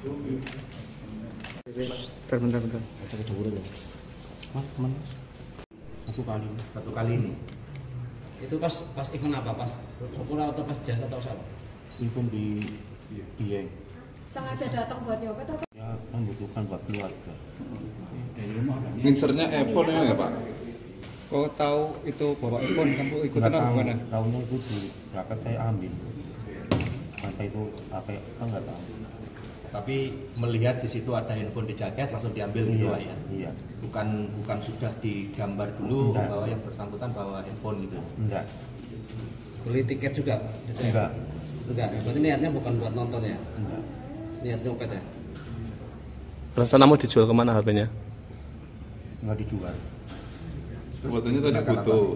Bentar, bentar, bentar. Mas, mana? Satu kali. Satu kali ini. Itu pas pas event apa? Pas Sakura atau pas jazz atau apa? Itu di Dieng. sengaja datang buat nyopet atau Ya, membutuhkan buat keluarga. Ngincernya iPhone ya nggak Pak? Kau tahu itu bawa iPhone kamu ikutan apa gimana? tahunya itu di belakang saya ambil. Sampai itu apa ya? Kan nggak tahu. Tapi melihat di situ ada handphone di jaket langsung diambil gitu Iya, Pak ya. iya. Bukan bukan sudah digambar dulu Enggak. bahwa yang bersangkutan bawa handphone gitu. Enggak. Beli tiket juga? Enggak. Enggak. Berarti niatnya bukan buat nonton ya? Enggak. Niat nyopet ya? Rencana mau dijual ke mana HP-nya? Enggak dijual. Sebetulnya tadi butuh.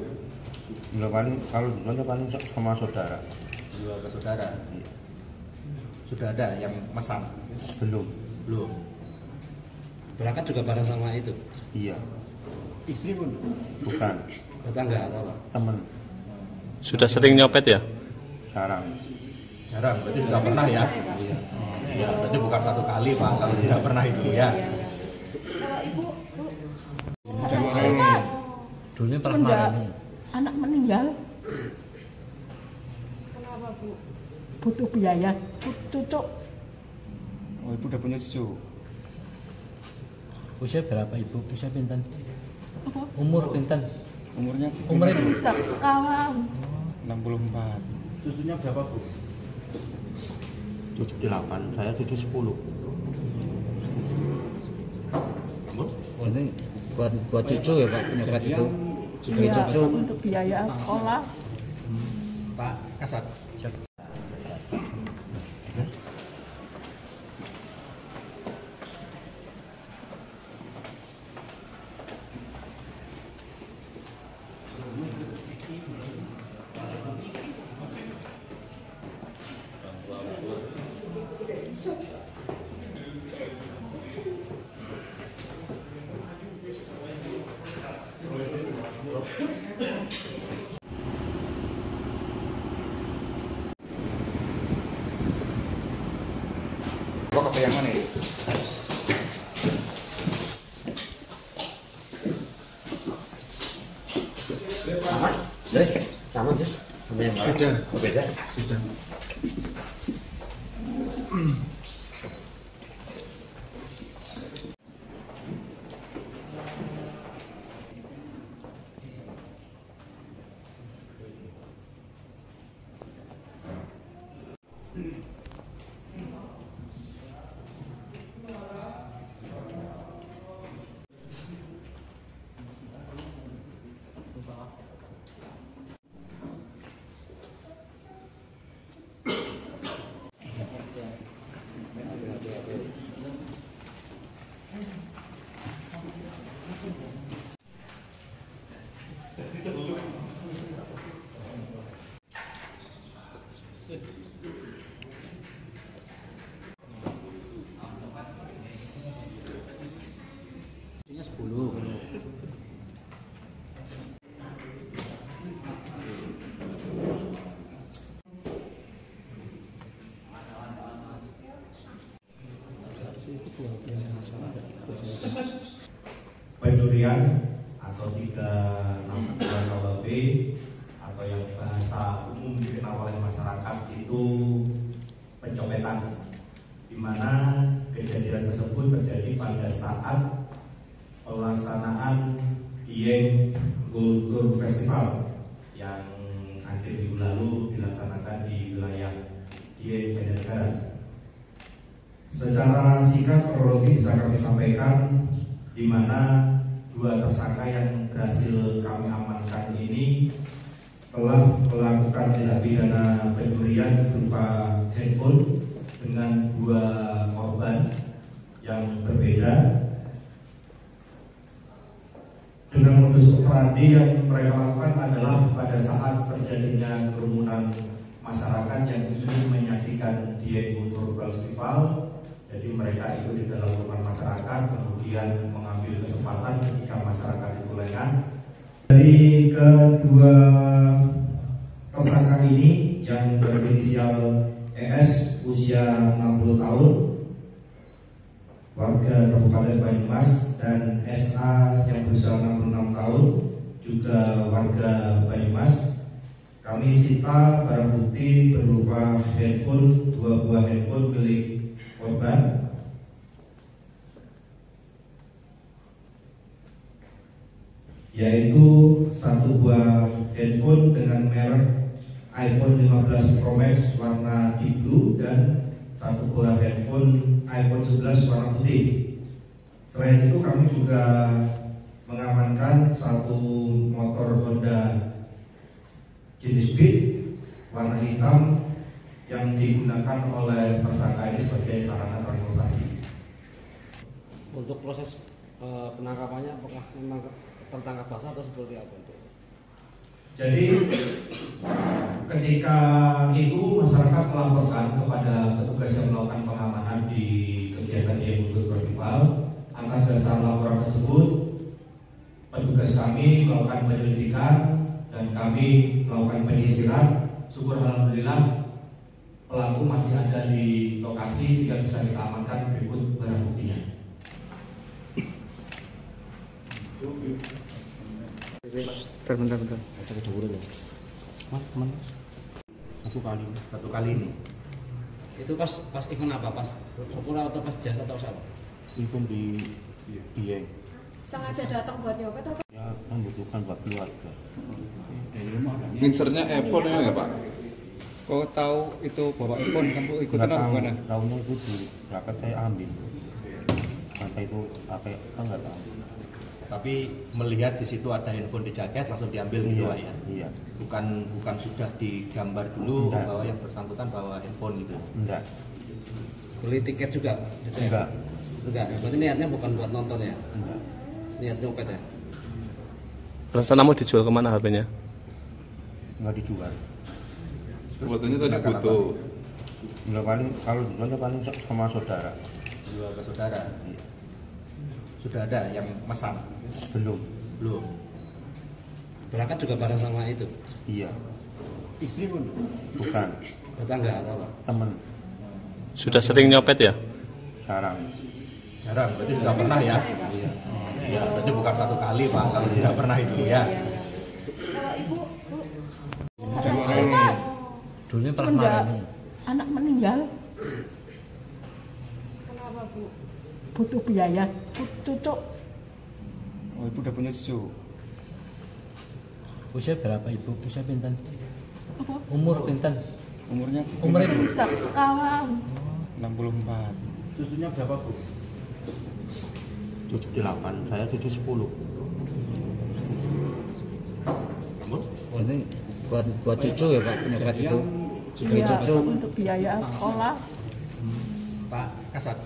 Enggak paling kalau dijualnya paling sama saudara. Jual ke saudara. Iya. Sudah ada yang mesan? Belum. Belum. Berangkat juga bareng sama itu? Iya. Istri pun? Bukan. Tetangga atau apa? Temen. Sudah sering nyopet ya? Jarang. Jarang, berarti sudah pernah ya? Iya. Ya, berarti bukan satu kali Pak, kalau sudah pernah itu ya. kalau ibu bu Dulunya pernah Bunda, anak meninggal kenapa bu butuh biaya cucu Oh ibu udah punya cucu. Usia berapa ibu? Usia pinten? Apa? Umur pinten? Umurnya Umur ibu? tak sekawan 64. Susunya berapa Bu? Cucu delapan, saya cucu sepuluh. Oh, ini buat buat cucu ya Pak, nyopet itu. Iya, cucu. untuk biaya sekolah Pak Kasat. Kok ke yang mana ya? Sama? Deh, sama sih. Sama yang lain? Beda. Oh, beda? Sudah. Usianya 10. pencurian atau tiga KWB atau yang bahasa umum dikenal oleh masyarakat itu pencopetan di mana kejadian tersebut terjadi pada saat pelaksanaan Dieng Kultur Festival yang akhir minggu lalu dilaksanakan di wilayah Dieng Banjarnegara. Secara singkat kronologi bisa kami sampaikan di mana dua tersangka yang berhasil kami amankan ini telah melakukan tindak pidana pencurian berupa handphone dengan dua korban yang berbeda dengan operandi yang mereka lakukan adalah pada saat terjadinya kerumunan masyarakat yang ingin menyaksikan Dieng Kultur Festival jadi mereka itu di dalam rumah masyarakat kemudian mengambil kesempatan ketika masyarakat itu lengah. Dari kedua tersangka ini yang berinisial ES usia 60 tahun Kabupaten Banyumas dan SA yang berusia 66 tahun juga warga Banyumas kami sita barang bukti berupa handphone dua buah handphone milik korban yaitu satu buah handphone dengan merek iPhone 15 Pro Max warna deep blue dan satu buah handphone iPhone 11 warna putih. Selain itu kami juga mengamankan satu motor Honda jenis Beat warna hitam yang digunakan oleh tersangka ini sebagai sarana transportasi. Untuk proses eh, penangkapannya apakah memang tertangkap basah atau seperti apa? Untuk Jadi ketika itu masyarakat melaporkan kepada petugas yang melakukan pengamanan di kegiatan yang untuk festival. Atas dasar laporan tersebut, petugas kami melakukan penyelidikan dan kami melakukan penyisiran. Syukur alhamdulillah pelaku masih ada di lokasi sehingga bisa kita amankan berikut barang buktinya. Bentar, bentar, bentar. Satu kali. Satu kali ini. itu pas pas event apa? Pas syukuran atau pas jas atau apa? Event di Dieng. Sengaja datang buat nyopet atau Buat keluarga. Ngincernya memang ya Pak? Kau tahu itu bawa iPhone, kamu ikutan apa tahu, gimana? Tahunya itu di belakang saya ambil. Sampai itu apa ya? Kan nggak tahu. Tapi melihat di situ ada handphone di jaket langsung diambil gitu Iya, Pak ya. Iya. Bukan bukan sudah digambar dulu Enggak. bahwa yang bersangkutan bawa handphone gitu. Enggak. Beli tiket juga? Gitu? Enggak. Enggak. Berarti niatnya bukan buat nonton ya? Enggak. Niat nyopet ya? Rencana mau dijual ke mana HP-nya? Enggak dijual. Katanya tadi foto. Enggak paling kalau dijual ya paling sama saudara. Jual ke saudara. Sudah ada yang mesan? Belum. Belum. Berangkat juga bareng sama itu? Iya. Istri pun? Bukan. Tetangga atau apa? Temen. Sudah sering nyopet ya? Jarang. Jarang, berarti sudah pernah ya? Iya. Ya, berarti bukan satu kali Pak, kalau sudah pernah itu ya. kalau ibu bu Dulunya pernah ini. Anak meninggal kenapa bu? butuh biaya. Cucuk Oh, ibu udah punya cucu. Usia berapa ibu? Usia pinten? apa? Umur pinten? Umurnya Umur ibu? Tak sekawan. 64. Susunya berapa Bu? Tujuh delapan. Saya tujuh sepuluh. Kamu? Ini buat buat cucu ya Pak, nyopet itu. Bagi Iya, cucu. untuk biaya sekolah. Pak Kasat.